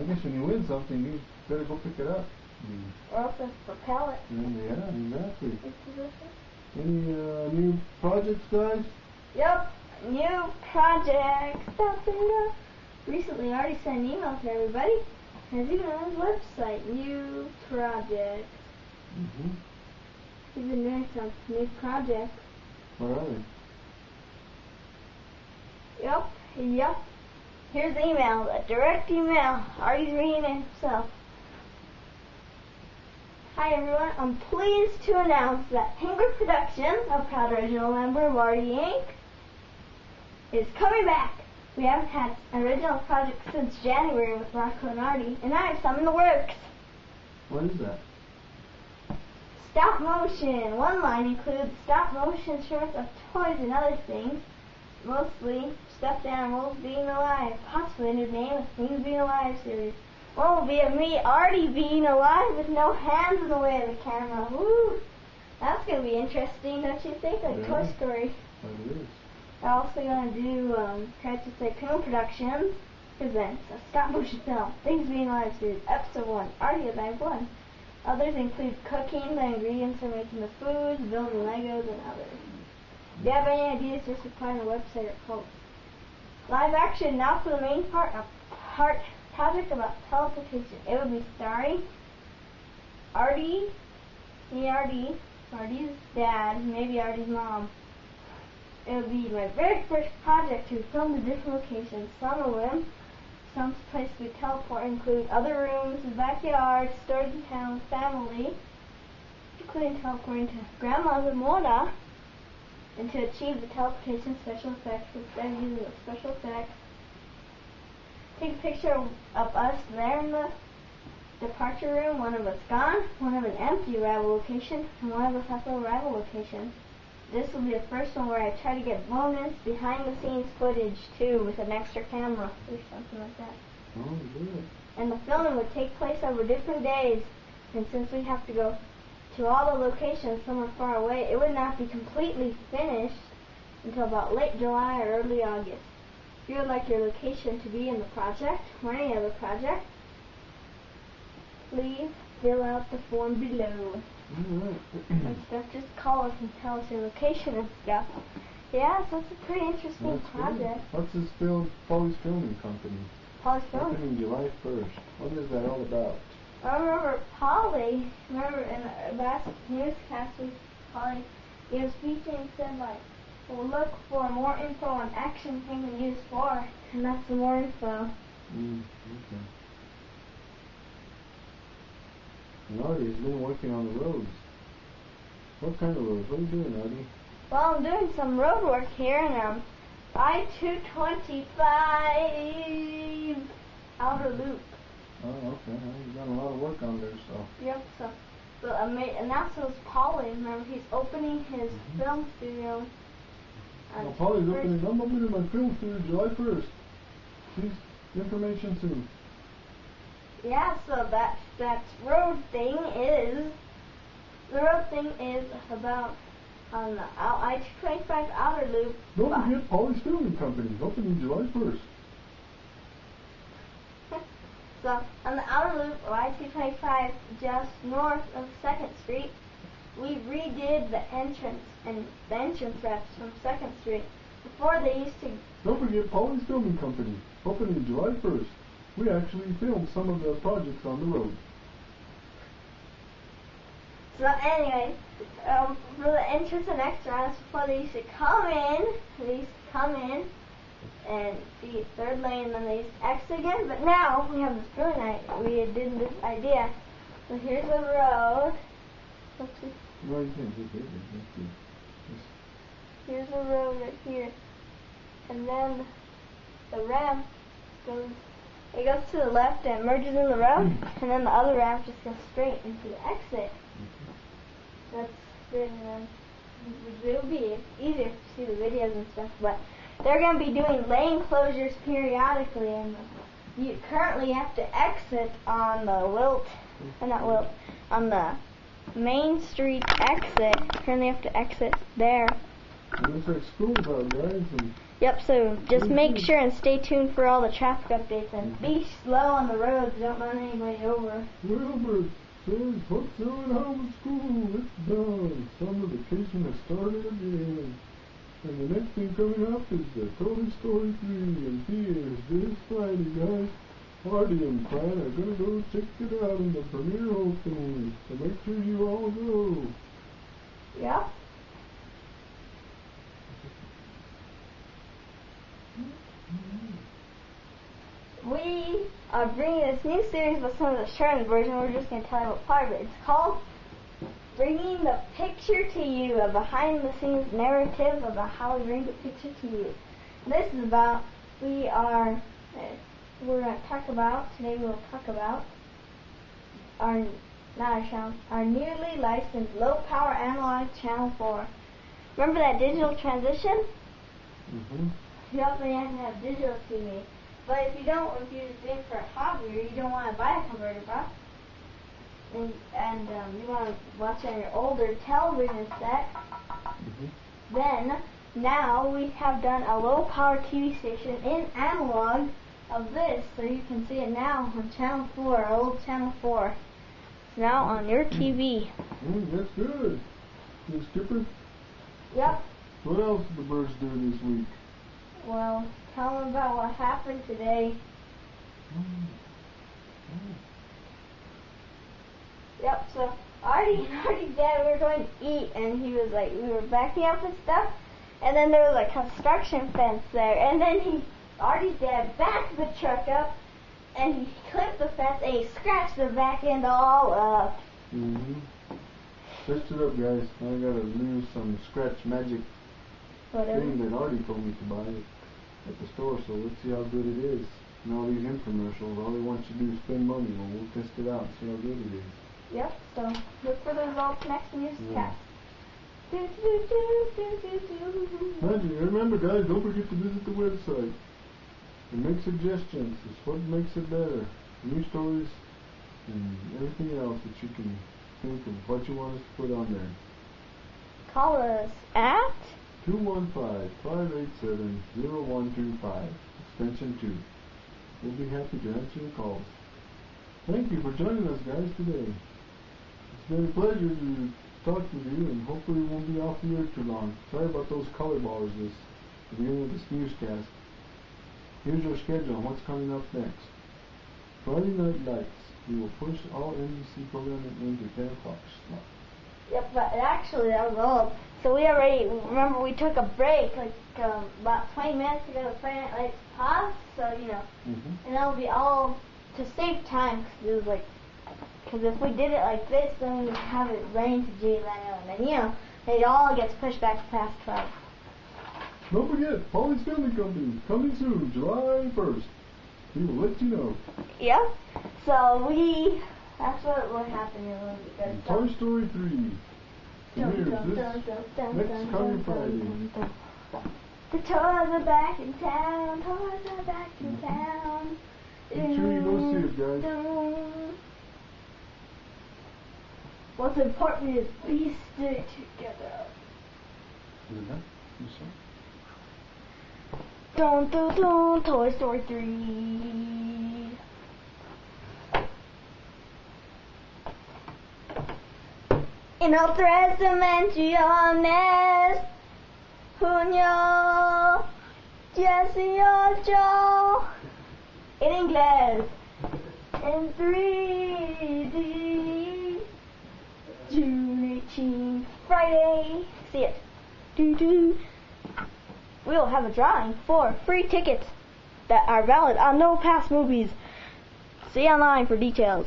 I guess when you win something, you better go pick it up. Or else it's for pellet. Yeah, exactly. Any uh, new projects, guys? Yep, new project. Stuff in up. Recently, I already sent an email to everybody. There's even on his website, new project. Mm-hmm. He's been doing some new projects. Where are they? Yep, yep. Here's the email, a direct email. Artie's reading it himself. Hi everyone, I'm pleased to announce that Penguin Productions, a proud original member of Artie Inc., is coming back. We haven't had an original project since January with Rocco and Artie, and I have some in the works. What is that? Stop motion. One line includes stop motion shorts of toys and other things, mostly stuffed animals being alive, possibly a new name of Things Being Alive series. One will be of me already being alive with no hands in the way of the camera. Woo! That's gonna be interesting, don't you think? Like Yeah. Toy Story. It is? They're also gonna do um, Crisis Tycoon Productions presents a stop motion film, Things Being Alive series, episode one, already alive one. Others include cooking, the ingredients for making the foods, building Legos, and others. If you have any ideas, just reply on the website or call. Live action now for the main part, a part project about teleportation. It will be starring Artie, me Artie, Artie's dad, maybe Artie's mom. It will be my very first project to film the different locations. Some of them, some places we teleport include other rooms, the backyard, storage town, family, including teleporting to Grandma's and Mona, and to achieve the teleportation special effects instead of using the special effects. Take a picture of, of us there in the departure room, one of us gone, one of an empty arrival location, and one of us at the arrival location. This will be the first one where I try to get bonus behind the scenes footage too with an extra camera or something like that. Oh, good. And the filming would take place over different days. And since we have to go to all the locations somewhere far away, it would not be completely finished until about late July or early August. If you would like your location to be in the project or any other project, please fill out the form below All and stuff. Just call us and tell us your location and stuff. Yeah, so it's a pretty interesting That's project. What's this film, Polly's Filming Company? Paul's film. Opening July 1st. What is that all about? I remember Polly, remember in the last newscast, we, Polly gave speech and said like, well look for more info on Action Penguin News 4, and that's the more info. Mm, okay. And Artie's been working on the roads. What kind of roads? What are you doing, Artie? Well, I'm doing some road work here, and um, I-225 outer loop. Oh, okay. Well, You've done a lot of work on there, so. Yep, so, but I made, and that's was Polly, remember, he's opening his Mhm. film studio. Well, Polly's opening. I'm opening my film studio July 1st. Please, information soon. Yeah, so that that road thing is the road thing is about on the out, I twenty five outer loop. Don't forget Polly's Filming Company, opening July 1st. So on the outer loop of I two twenty five, just north of Second Street, we redid the entrance and the entrance ramps from Second Street. Before they used to Don't forget Polly's Filming Company, opening July 1st. We actually filmed some of the projects on the road. So anyway, um, for the entrance and extras, before they used to come in, they used to come in and be third lane, and then they used to exit again. But now we have this brilliant idea. We did this idea. So here's the road. Let's. No, you can't do it. Here's the road right here, and then the ramp goes. It goes to the left and merges in the road, hmm. and then the other ramp just goes straight into the exit. That's good. And then it'll be easier to see the videos and stuff, but they're going to be doing lane closures periodically, and you currently have to exit on the Wilt, or not Wilt, on the Main Street exit. Currently have to exit there looks like school's out, guys, and Yep, so just make Mhm. sure and stay tuned for all the traffic updates and be slow on the roads. Don't run anybody over. Wilbur says, what's going on with school? It's done. Summer vacation has started again. And the next thing coming up is the Toy Story 3. And here's this Friday, guys. Artie and Fran are to go check it out in the premiere opening. So make sure you all go. Yep. We are bringing this new series but some of the Sherman version. We're just to tell you what part of it. It's called Bringing the Picture to You, a behind the scenes narrative about how we bring the picture to you. This is about, we are, uh, we're going to talk about, today we'll talk about our, not our channel, our newly licensed low power analog channel 4. Remember that digital transition? Mm-hmm. You also have to have digital TV. But if you don't, if you're just in for a hobby or you don't want to buy a converter box, and, and um, you want to watch on your older television set, Mm-hmm. then now we have done a low power TV station in analog of this, so you can see it now on channel 4, old channel 4. It's now on your TV. Mm, that's good. Hey, Skipper, Yep. what else did the birds do this week? Well, tell them about what happened today. Yep, so Artie and Artie's dad we were going to eat and he was like we were backing up and stuff and then there was a construction fence there and then he Artie's dad backed the truck up and he clipped the fence and he scratched the back end all up. Mm-hmm. Switched it up, guys. I gotta lose some scratch magic Whatever. thing that Artie told me to buy it at the store, so let's see how good it is. And all these infomercials, all they want you to do is spend money. Well, we'll test it out and see how good it is. Yep, so look for the results next newscast. Yeah. Do, do, do, do, do, do. Magic. Remember, guys, don't forget to visit the website and make suggestions. It's what makes it better. New stories and everything else that you can think of what you want us to put on there. Call us at 215-587-0125, extension 2. We'll be happy to answer your calls. Thank you for joining us, guys, today. It's been a pleasure to talk to you, and hopefully we won't be off the air too long. Sorry about those color bars this at the beginning of this newscast. Here's your schedule on what's coming up next. Friday Night Lights. We will push all NBC programming into 10 o'clock slot. Yep, but actually that was old. So we already remember we took a break like um, about 20 minutes ago to Friday Night Lights pause. So you know, Mm-hmm. and that'll be all to save time because it was like because if we did it like this, then we would have it rain to Jay Leno, and then you know it all gets pushed back to past 12. Don't forget, Polly's Filming Company, coming soon, July 1st. We will let you know. Yep. So we that's what will happen in a little bit. Toy Story 3. Premieres this next coming Friday. The toys are back in town. Toys are back in mm-hmm. town. Make sure you go see it, guys. What's important is we stay together. Is it done? You saw? Dun dun dun. Toy Story 3. Inoltre se menciones junio 18 en inglés en 3D June 18 Friday. See it. Do do we'll have a drawing for free tickets that are valid on no pass movies. See online for details